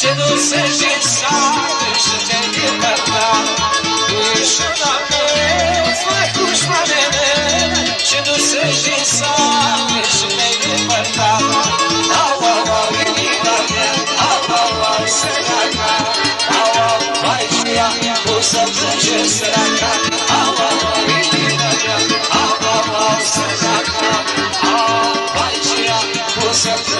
Cedo seja insabe, se tem que o Deixa da vez, vai custar se Cedo de insabe, se tem que tardar. Au, au, au, inimitade, au, au, au, seraka. Au, au, vai dia, o santo seraka. Au, au, au, inimitade, au, au, au, seraka. Au, vai dia, o santo